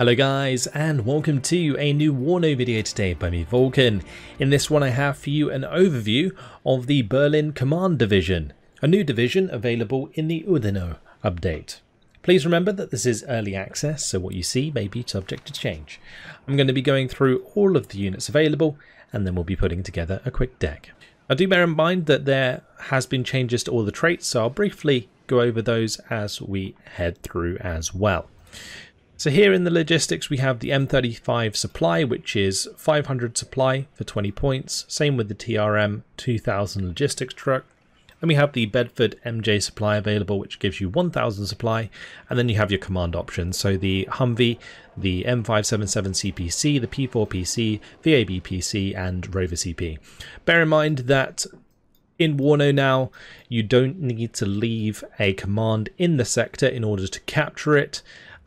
Hello guys and welcome to a new Warno video today by me Vulcan. In this one I have for you an overview of the Berlin Command Division, a new division available in the Oudinot update. Please remember that this is early access so what you see may be subject to change. I'm going to be going through all of the units available and then we'll be putting together a quick deck. I do bear in mind that there has been changes to all the traits so I'll briefly go over those as we head through as well. So here in the logistics, we have the M35 supply, which is 500 supply for 20 points. Same with the TRM 2000 logistics truck. Then we have the Bedford MJ supply available, which gives you 1000 supply. And then you have your command options. So the Humvee, the M577 CPC, the P4 PC, VAB PC, and Rover CP. Bear in mind that in Warno now, you don't need to leave a command in the sector in order to capture it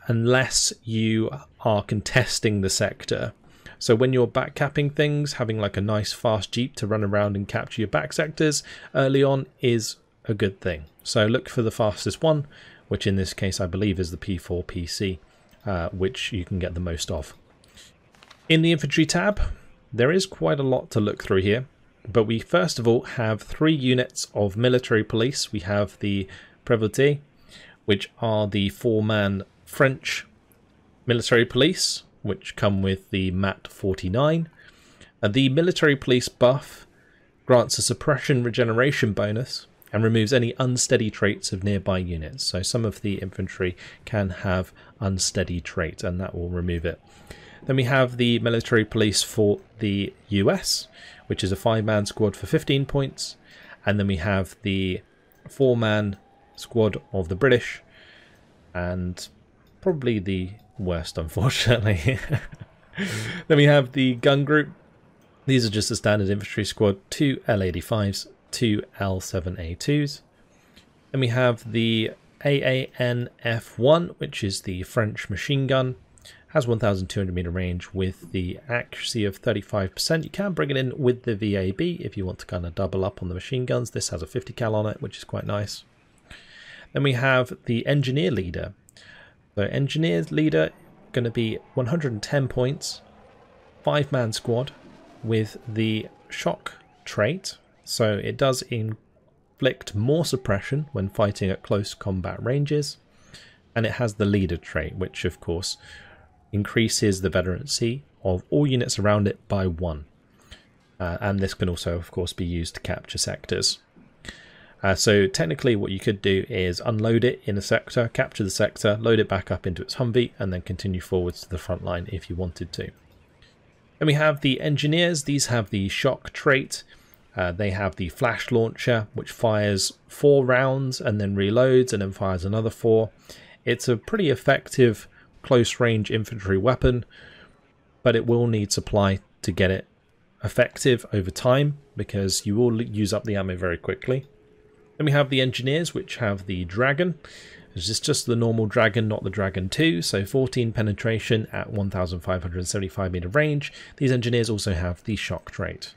unless you are contesting the sector. So when you're backcapping things, having like a nice fast jeep to run around and capture your back sectors early on is a good thing. So look for the fastest one, which in this case I believe is the P4 PC, uh, which you can get the most of. In the infantry tab, there is quite a lot to look through here, but we first of all have three units of military police. We have the Prévôté, which are the four-man French military police, which come with the MAT 49. And the military police buff grants a suppression regeneration bonus and removes any unsteady traits of nearby units. So some of the infantry can have unsteady trait and that will remove it. Then we have the military police for the US, which is a five-man squad for 15 points. And then we have the four-man squad of the British and probably the worst, unfortunately. then we have the gun group. These are just the standard infantry squad, two L85s, two L7A2s. Then we have the AANF1, which is the French machine gun. Has 1,200 meter range with the accuracy of 35%. You can bring it in with the VAB if you want to kind of double up on the machine guns. This has a 50 cal on it, which is quite nice. Then we have the engineer leader. So engineers leader going to be 110 points, five man squad with the shock trait. So it does inflict more suppression when fighting at close combat ranges. And it has the leader trait, which of course increases the veterancy of all units around it by one. Uh, and this can also of course be used to capture sectors. Uh, so technically what you could do is unload it in a sector, capture the sector, load it back up into its Humvee, and then continue forwards to the front line if you wanted to. Then we have the engineers. These have the shock trait. Uh, they have the flash launcher, which fires four rounds and then reloads and then fires another four. It's a pretty effective close range infantry weapon, but it will need supply to get it effective over time because you will use up the ammo very quickly. Then we have the engineers, which have the dragon. This is just the normal dragon, not the dragon 2. So 14 penetration at 1,575 meter range. These engineers also have the shock trait.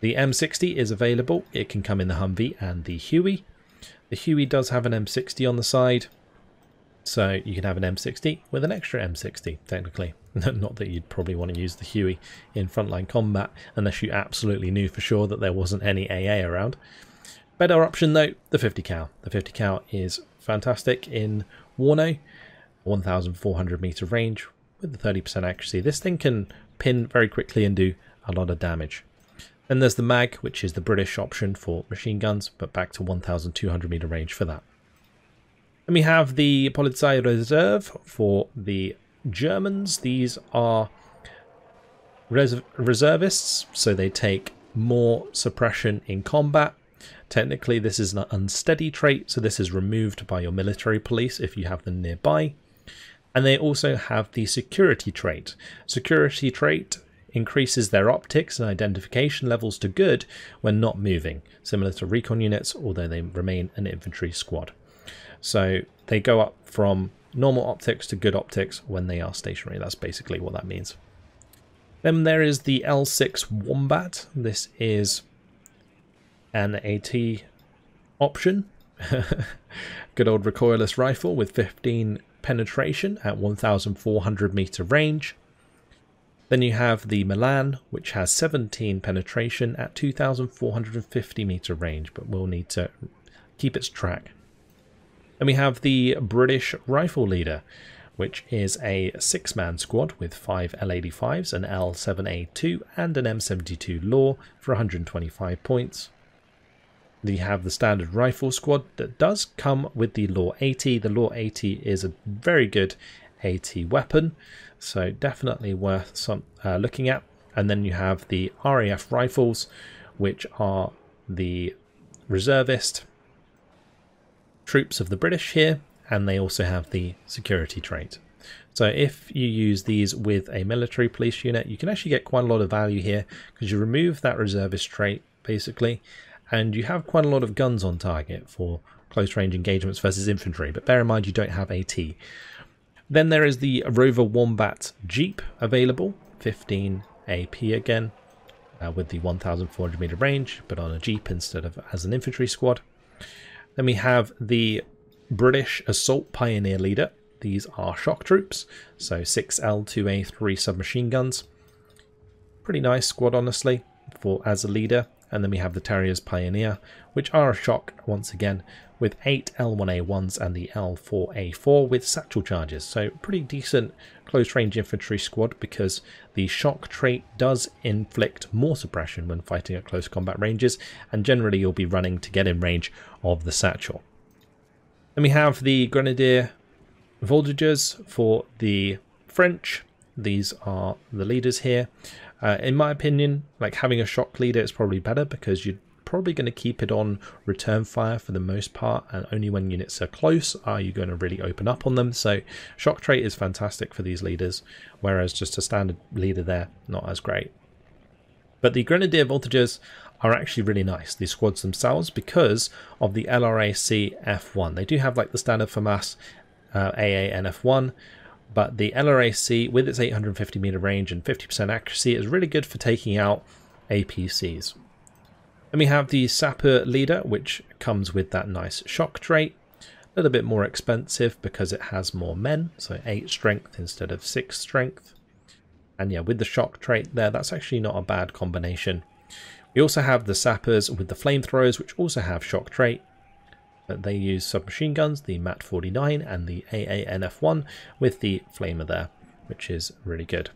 The M60 is available. It can come in the Humvee and the Huey. The Huey does have an M60 on the side. So you can have an M60 with an extra M60, technically. Not that you'd probably want to use the Huey in frontline combat unless you absolutely knew for sure that there wasn't any AA around. Better option though, the 50 cal. The 50 cal is fantastic in Warno, 1400 meter range with the 30% accuracy. This thing can pin very quickly and do a lot of damage. Then there's the MAG, which is the British option for machine guns, but back to 1200 meter range for that. Then we have the Polizei Reserve for the Germans. These are res reservists, so they take more suppression in combat Technically, this is an unsteady trait, so this is removed by your military police if you have them nearby. And they also have the security trait. Security trait increases their optics and identification levels to good when not moving, similar to recon units, although they remain an infantry squad. So they go up from normal optics to good optics when they are stationary. That's basically what that means. Then there is the L6 Wombat. This is an AT option. Good old recoilless rifle with 15 penetration at 1,400 meter range. Then you have the Milan, which has 17 penetration at 2,450 meter range, but we'll need to keep its track. Then we have the British Rifle Leader, which is a six-man squad with five L85s, an L7A2 and an M72 Law for 125 points. You have the standard rifle squad that does come with the Law 80. The Law 80 is a very good AT weapon, so definitely worth some uh, looking at. And then you have the RAF rifles, which are the reservist troops of the British here, and they also have the security trait. So if you use these with a military police unit, you can actually get quite a lot of value here because you remove that reservist trait basically, and you have quite a lot of guns on target for close range engagements versus infantry, but bear in mind you don't have AT. Then there is the Rover Wombat Jeep available, 15 AP again, uh, with the 1,400 meter range, but on a Jeep instead of as an infantry squad. Then we have the British Assault Pioneer Leader. These are shock troops, so 6 L2A3 submachine guns. Pretty nice squad, honestly, for as a leader. And then we have the Terriers Pioneer, which are a shock once again, with 8 L1A1s and the L4A4 with satchel charges. So pretty decent close range infantry squad because the shock trait does inflict more suppression when fighting at close combat ranges and generally you'll be running to get in range of the satchel. Then we have the Grenadier Voltigeurs for the French. These are the leaders here. Uh, in my opinion, like having a shock leader is probably better because you're probably going to keep it on return fire for the most part and only when units are close are you going to really open up on them. So shock trait is fantastic for these leaders whereas just a standard leader there not as great. But the grenadier voltigeurs are actually really nice these squads themselves because of the lrac f1 they do have like the standard FAMAS uh, aa nf1 but the LRAC, with its 850 meter range and 50% accuracy, is really good for taking out APCs. Then we have the Sapper Leader, which comes with that nice shock trait. A little bit more expensive because it has more men, so 8 strength instead of 6 strength. And yeah, with the shock trait there, that's actually not a bad combination. We also have the Sappers with the flamethrowers, which also have shock trait. They use submachine guns, the MAT 49 and the AANF1 with the flamer there, which is really good.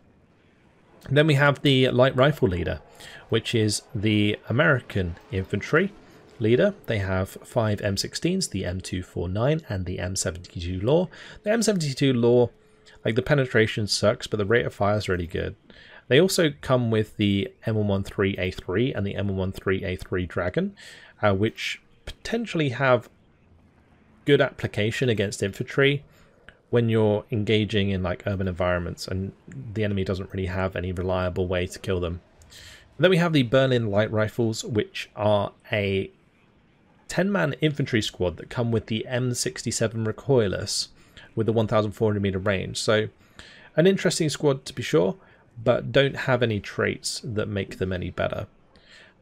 Then we have the light rifle leader, which is the American infantry leader. They have five M16s, the M249 and the M72 Law. The M72 Law, like the penetration sucks, but the rate of fire is really good. They also come with the M113A3 and the M113A3 Dragon, uh, which potentially have good application against infantry when you're engaging in like urban environments and the enemy doesn't really have any reliable way to kill them. And then we have the Berlin light rifles, which are a 10-man infantry squad that come with the M67 recoilless with the 1,400 meter range. So an interesting squad to be sure, but don't have any traits that make them any better.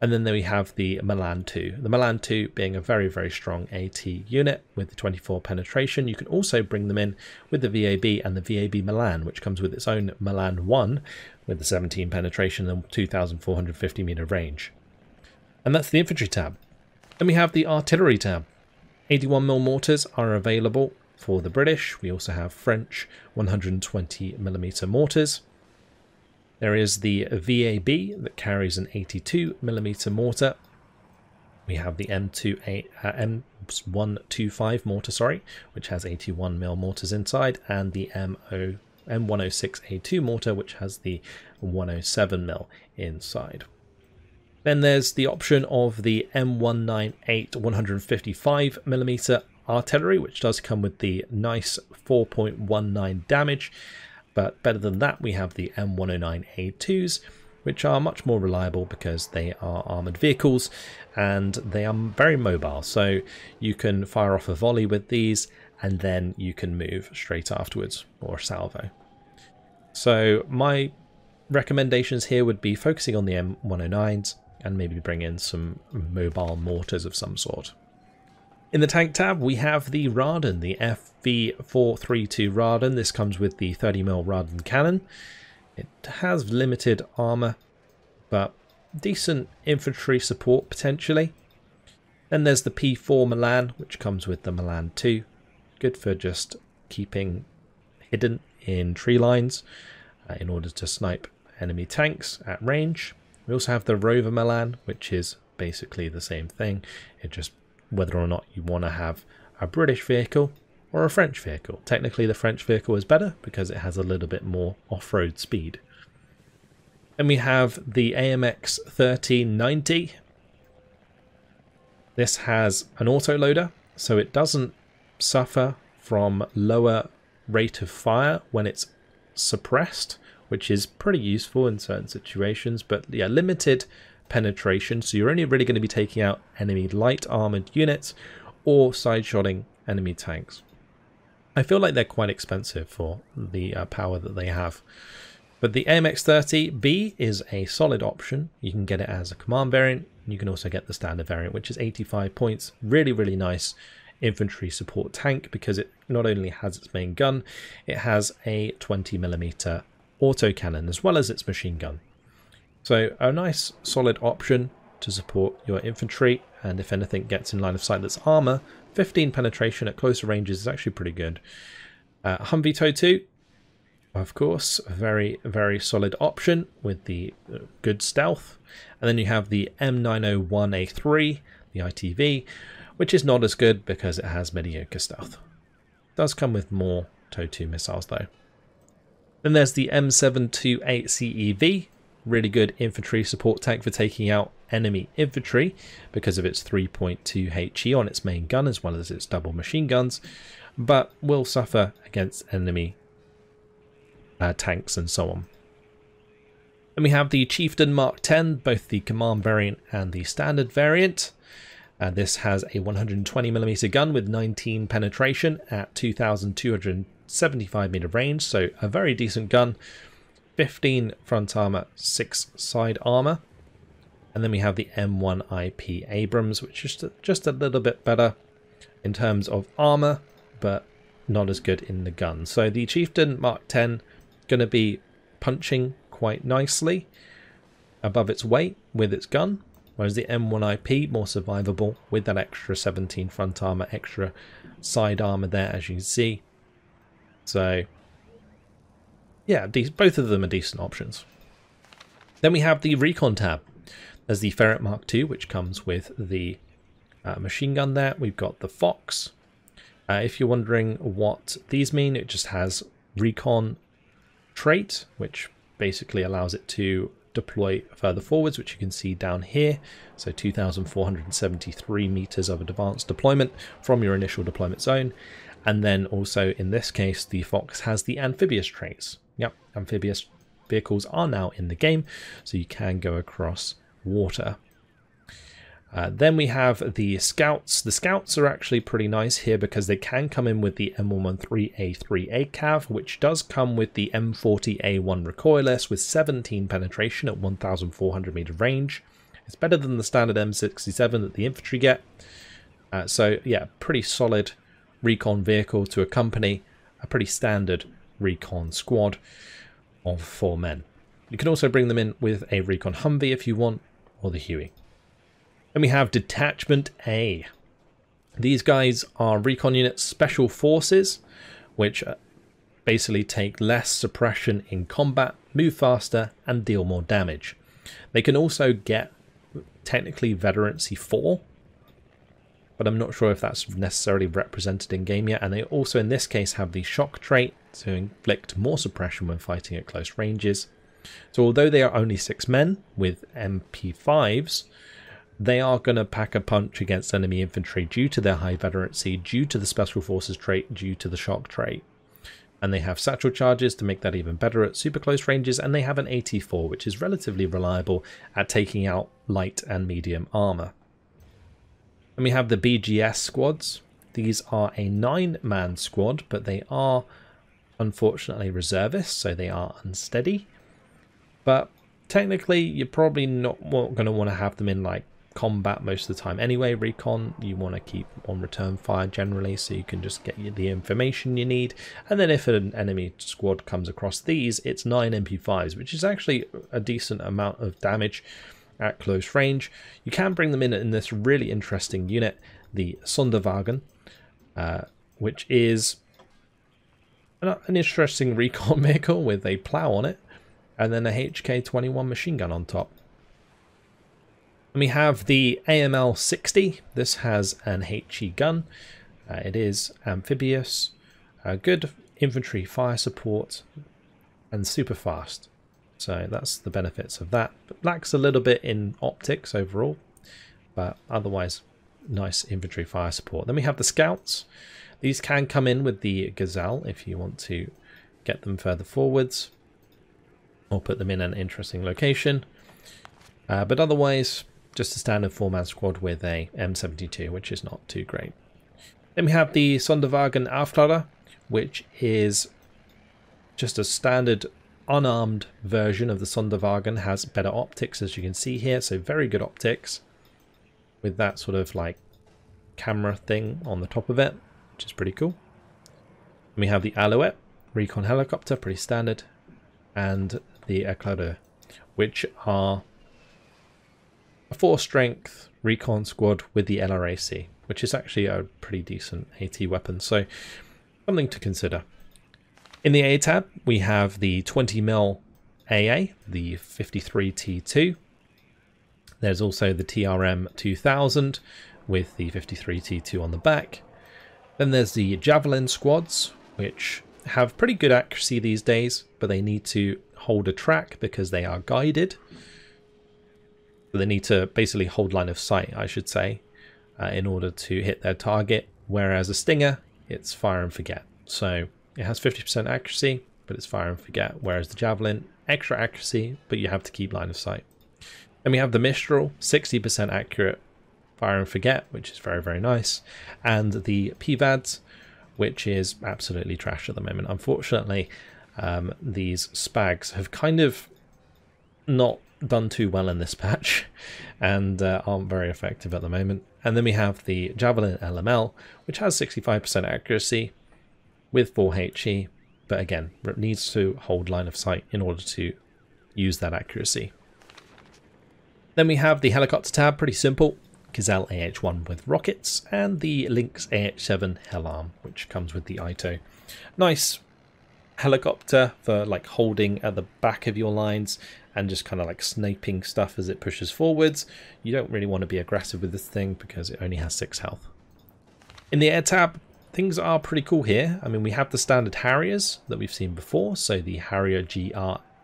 And then we have the Milan 2. The Milan 2 being a very, very strong AT unit with the 24 penetration. You can also bring them in with the VAB and the VAB Milan, which comes with its own Milan 1 with the 17 penetration and 2,450 meter range. And that's the infantry tab. Then we have the artillery tab. 81mm mortars are available for the British. We also have French 120mm mortars. There is the VAB that carries an 82mm mortar. We have the M2A, uh, M125 mortar, sorry, which has 81mm mortars inside, and the MO, M106A2 mortar, which has the 107mm inside. Then there's the option of the M198 155mm artillery, which does come with the nice 4.19 damage but better than that, we have the M109A2s, which are much more reliable because they are armoured vehicles and they are very mobile. So you can fire off a volley with these and then you can move straight afterwards or salvo. So my recommendations here would be focusing on the M109s and maybe bring in some mobile mortars of some sort. In the tank tab, we have the Rarden, the FV432 Rarden. This comes with the 30mm Rarden cannon. It has limited armor, but decent infantry support potentially. Then there's the P4 Milan, which comes with the Milan 2. Good for just keeping hidden in tree lines uh, in order to snipe enemy tanks at range. We also have the Rover Milan, which is basically the same thing. It just whether or not you want to have a British vehicle or a French vehicle. Technically, the French vehicle is better because it has a little bit more off-road speed. Then we have the AMX 1390. This has an autoloader, so it doesn't suffer from lower rate of fire when it's suppressed, which is pretty useful in certain situations, but yeah, limited penetration, so you're only really going to be taking out enemy light armored units or side-shotting enemy tanks. I feel like they're quite expensive for the uh, power that they have. But the AMX-30B is a solid option. You can get it as a command variant. You can also get the standard variant, which is 85 points. Really, really nice infantry support tank because it not only has its main gun, it has a 20mm autocannon as well as its machine gun. So a nice solid option to support your infantry and if anything gets in line of sight that's armor, 15 penetration at closer ranges is actually pretty good. Uh, Humvee TOW 2, of course, a very, very solid option with the uh, good stealth. And then you have the M901A3, the ITV, which is not as good because it has mediocre stealth. It does come with more TOW 2 missiles though. Then there's the M728CEV, really good infantry support tank for taking out enemy infantry because of its 3.2 HE on its main gun as well as its double machine guns, but will suffer against enemy uh, tanks and so on. Then we have the Chieftain Mark 10, both the command variant and the standard variant. Uh, this has a 120mm gun with 19 penetration at 2,275 meter range, so a very decent gun 15 front armor, 6 side armor. And then we have the M1IP Abrams, which is just a little bit better in terms of armor, but not as good in the gun. So the Chieftain Mark 10 going to be punching quite nicely above its weight with its gun, whereas the M1IP more survivable with that extra 17 front armor, extra side armor there, as you can see. So yeah, both of them are decent options. Then we have the Recon tab. There's the Ferret Mark II, which comes with the uh, machine gun there. We've got the Fox. Uh, if you're wondering what these mean, it just has Recon trait, which basically allows it to deploy further forwards, which you can see down here. So 2,473 meters of advanced deployment from your initial deployment zone. And then also in this case, the Fox has the amphibious traits, Yep, amphibious vehicles are now in the game, so you can go across water. Uh, then we have the scouts. The scouts are actually pretty nice here because they can come in with the M113A3 ACAV, which does come with the M40A1 recoilless with 17 penetration at 1,400 meter range. It's better than the standard M67 that the infantry get. Uh, so yeah, pretty solid recon vehicle to accompany a pretty standard recon squad of four men. You can also bring them in with a recon Humvee if you want, or the Huey. Then we have Detachment A. These guys are recon units special forces, which uh, basically take less suppression in combat, move faster, and deal more damage. They can also get technically veterancy 4, but I'm not sure if that's necessarily represented in game yet. And they also, in this case, have the shock trait to inflict more suppression when fighting at close ranges. So although they are only six men with MP5s, they are going to pack a punch against enemy infantry due to their high veterancy, due to the special forces trait, due to the shock trait. And they have satchel charges to make that even better at super close ranges, and they have an AT4, which is relatively reliable at taking out light and medium armor. And we have the BGS squads. These are a nine-man squad, but they are unfortunately reservists, so they are unsteady. But technically, you're probably not going to want to have them in like combat most of the time anyway. Recon, you want to keep on return fire generally so you can just get the information you need. And then if an enemy squad comes across these, it's 9 MP5s, which is actually a decent amount of damage at close range. You can bring them in in this really interesting unit, the Sonderwagen, uh, which is an, interesting recon vehicle with a plow on it and then a HK21 machine gun on top. And we have the AML 60. This has an HE gun. Uh, it is amphibious, uh, good infantry fire support, and super fast. So that's the benefits of that. But lacks a little bit in optics overall, but otherwise nice infantry fire support. Then we have the scouts. These can come in with the Gazelle if you want to get them further forwards or put them in an interesting location. Uh, but otherwise, just a standard four-man squad with a M72, which is not too great. Then we have the Sonderwagen Aufklärer, which is just a standard unarmed version of the Sonderwagen has better optics as you can see here so very good optics with that sort of like camera thing on the top of it which is pretty cool and we have the Alouette recon helicopter pretty standard and the Eclaireur which are a four strength recon squad with the LRAC which is actually a pretty decent AT weapon so something to consider in the A tab, we have the 20mm AA, the 53T2. There's also the TRM 2000 with the 53T2 on the back. Then there's the Javelin squads, which have pretty good accuracy these days, but they need to hold a track because they are guided. They need to basically hold line of sight, I should say, uh, in order to hit their target. Whereas a Stinger, it's fire and forget. So it has 50% accuracy, but it's fire and forget, whereas the Javelin, extra accuracy, but you have to keep line of sight. And we have the Mistral, 60% accurate fire and forget, which is very, very nice. And the PVADs, which is absolutely trash at the moment. Unfortunately, um, these Spags have kind of not done too well in this patch and uh, aren't very effective at the moment. And then we have the Javelin LML, which has 65% accuracy, with 4HE, but again, needs to hold line of sight in order to use that accuracy. Then we have the helicopter tab, pretty simple. Gazelle AH1 with rockets, and the Lynx AH7 Helarm, which comes with the I-TOW. Nice helicopter for like holding at the back of your lines and just kind of like sniping stuff as it pushes forwards. You don't really want to be aggressive with this thing because it only has 6 health. In the air tab, things are pretty cool here. I mean, we have the standard Harriers that we've seen before. So the Harrier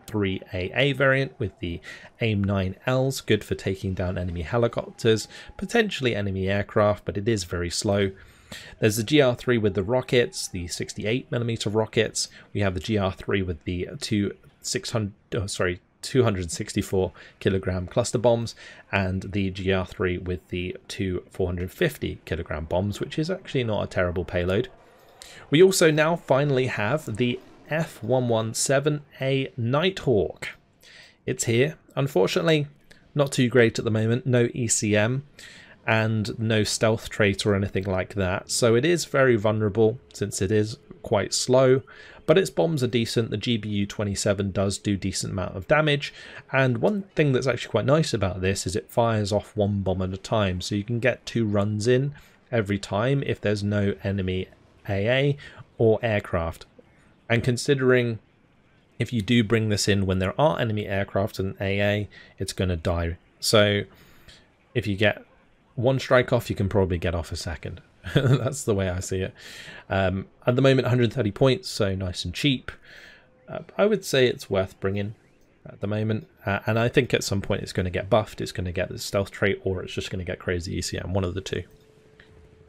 GR3AA variant with the AIM-9Ls, good for taking down enemy helicopters, potentially enemy aircraft, but it is very slow. There's the GR3 with the rockets, the 68mm rockets. We have the GR3 with the two 600, oh, sorry, 264 kilogram cluster bombs and the GR3 with the two 450 kilogram bombs, which is actually not a terrible payload. We also now finally have the F117A Nighthawk. It's here. Unfortunately, not too great at the moment. No ECM and no stealth trait or anything like that. So it is very vulnerable since it is quite slow but its bombs are decent. The GBU-27 does do decent amount of damage, and one thing that's actually quite nice about this is it fires off one bomb at a time, so you can get two runs in every time if there's no enemy AA or aircraft. And considering if you do bring this in when there are enemy aircraft and AA, it's going to die. So if you get one strike off, you can probably get off a second. That's the way I see it. Um, at the moment, 130 points, so nice and cheap. Uh, I would say it's worth bringing at the moment. Uh, and I think at some point it's going to get buffed, it's going to get the stealth trait, or it's just going to get crazy ECM, one of the two.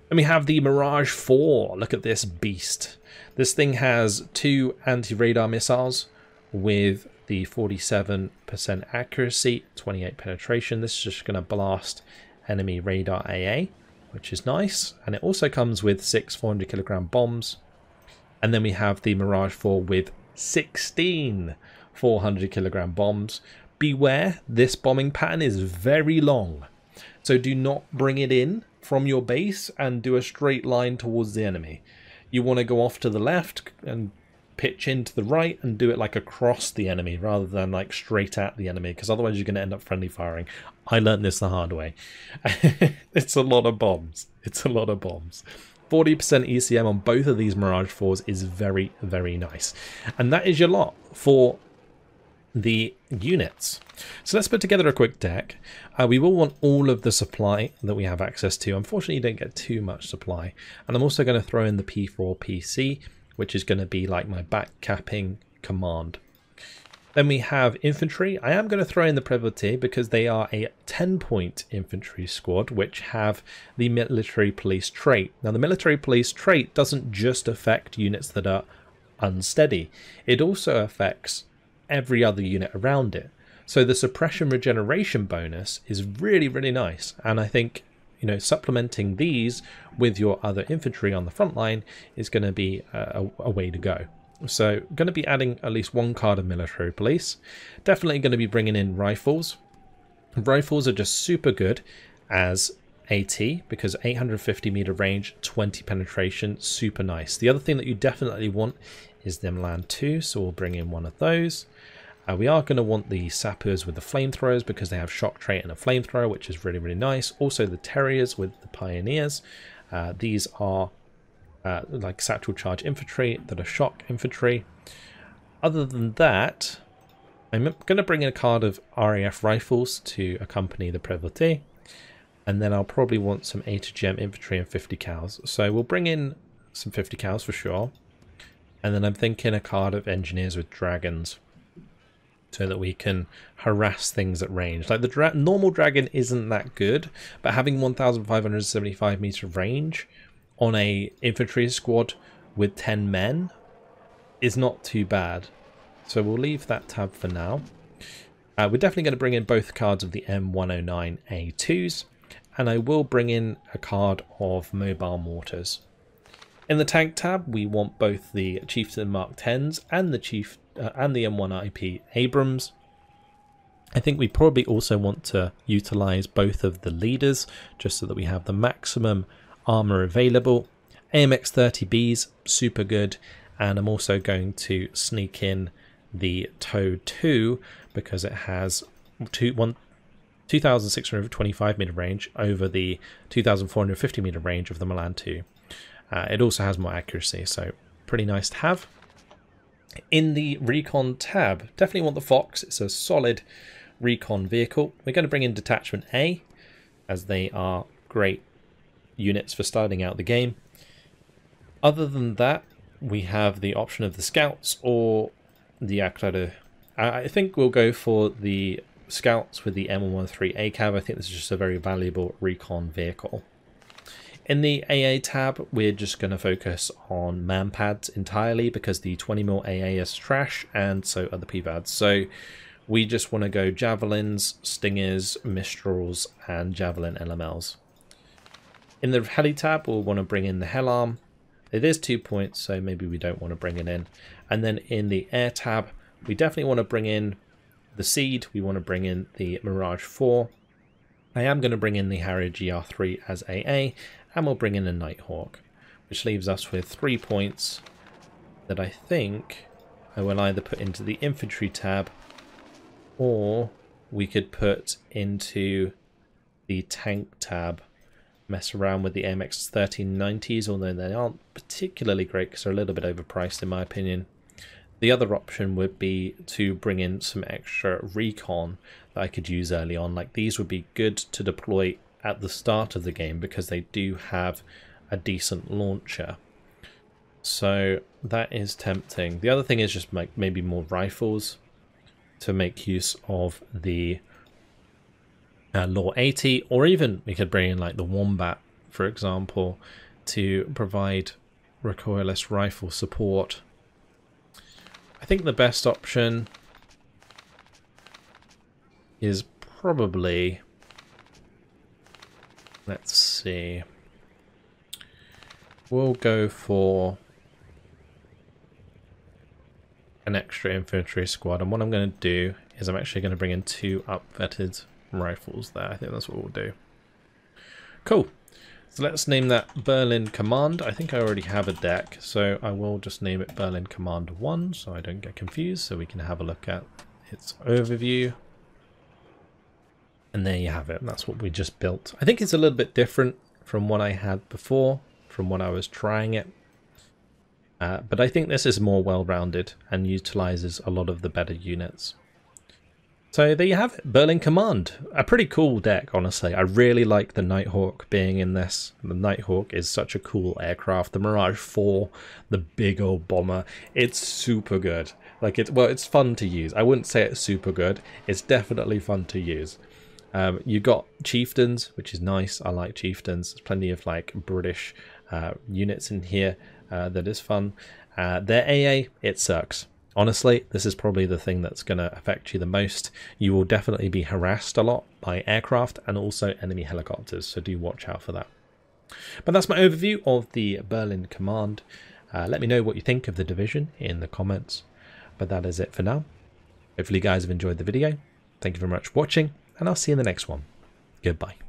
And we have the Mirage 4. Look at this beast. This thing has two anti-radar missiles with the 47% accuracy, 28 penetration. This is just going to blast enemy radar AA which is nice. And it also comes with six 400 kilogram bombs. And then we have the Mirage 4 with 16 400 kilogram bombs. Beware, this bombing pattern is very long. So do not bring it in from your base and do a straight line towards the enemy. You want to go off to the left and pitch into the right and do it like across the enemy rather than like straight at the enemy because otherwise you're going to end up friendly firing. I learned this the hard way. it's a lot of bombs. It's a lot of bombs. 40% ECM on both of these Mirage 4s is very, very nice. And that is your lot for the units. So let's put together a quick deck. Uh, we will want all of the supply that we have access to. Unfortunately, you don't get too much supply. And I'm also going to throw in the P4 PC, which is going to be like my back capping command. Then we have infantry. I am going to throw in the Prévôté because they are a 10 point infantry squad which have the military police trait. Now the military police trait doesn't just affect units that are unsteady. It also affects every other unit around it. So the suppression regeneration bonus is really, really nice. And I think, you know, supplementing these with your other infantry on the front line is going to be a, a way to go. So going to be adding at least one card of military police. Definitely going to be bringing in rifles. Rifles are just super good as AT because 850 meter range, 20 penetration, super nice. The other thing that you definitely want is the Milan 2, so we'll bring in one of those. Uh, we are going to want the sappers with the flamethrowers because they have shock trait and a flamethrower, which is really, really nice. Also the terriers with the pioneers. Uh, these are uh, like satchel charge infantry that are shock infantry. Other than that, I'm going to bring in a card of RAF rifles to accompany the Prévôté. And then I'll probably want some A to gem infantry and 50 cals. So we'll bring in some 50 cals for sure. And then I'm thinking a card of engineers with dragons so that we can harass things at range. Like the dra normal dragon isn't that good, but having 1,575 meter range on a infantry squad with 10 men is not too bad. So we'll leave that tab for now. Uh, we're definitely going to bring in both cards of the M109A2s, and I will bring in a card of mobile mortars. In the tank tab, we want both the Chieftain Mark 10s and the Chief uh, and the M1IP Abrams. I think we probably also want to utilize both of the leaders just so that we have the maximum armor available. AMX 30Bs, super good. And I'm also going to sneak in the TOW 2 because it has two, one, 2,625 meter range over the 2,450 meter range of the Milan 2. Uh, it also has more accuracy, so pretty nice to have. In the Recon tab, definitely want the Fox. It's a solid recon vehicle. We're going to bring in Detachment A, as they are great units for starting out the game. Other than that, we have the option of the Scouts or the Akrade. I think we'll go for the Scouts with the M113 ACAV. I think this is just a very valuable recon vehicle. In the AA tab, we're just going to focus on manpads entirely because the 20mm AA is trash and so are the PVADs. So we just want to go Javelins, Stingers, Mistrals, and Javelin LMLs. In the Heli tab, we'll want to bring in the Helarm. It is two points, so maybe we don't want to bring it in. And then in the Air tab, we definitely want to bring in the Seed. We want to bring in the Mirage 4. I am going to bring in the Harrier GR3 as AA, and we'll bring in a Nighthawk, which leaves us with three points that I think I will either put into the infantry tab or we could put into the tank tab mess around with the AMX 1390s although they aren't particularly great because they're a little bit overpriced in my opinion the other option would be to bring in some extra recon that I could use early on like these would be good to deploy at the start of the game because they do have a decent launcher. So that is tempting. The other thing is just make maybe more rifles to make use of the uh, Law 80 or even we could bring in like the Wombat for example to provide recoilless rifle support. I think the best option is probably Let's see. We'll go for an extra infantry squad. And what I'm going to do is I'm actually going to bring in two upvetted rifles there. I think that's what we'll do. Cool. So let's name that Berlin Command. I think I already have a deck, so I will just name it Berlin Command 1 so I don't get confused, so we can have a look at its overview. And there you have it. That's what we just built. I think it's a little bit different from what I had before, from when I was trying it. Uh, but I think this is more well-rounded and utilizes a lot of the better units. So there you have it, Berlin Command. A pretty cool deck, honestly. I really like the Nighthawk being in this. The Nighthawk is such a cool aircraft. The Mirage 4, the big old bomber, it's super good. Like it's well, it's fun to use. I wouldn't say it's super good. It's definitely fun to use. Um, you got chieftains, which is nice. I like chieftains. There's plenty of like British uh, units in here uh, that is fun. Uh, their AA, it sucks. Honestly, this is probably the thing that's going to affect you the most. You will definitely be harassed a lot by aircraft and also enemy helicopters, so do watch out for that. But that's my overview of the Berlin Command. Uh, let me know what you think of the division in the comments. But that is it for now. Hopefully you guys have enjoyed the video. Thank you very much for watching, and I'll see you in the next one. Goodbye.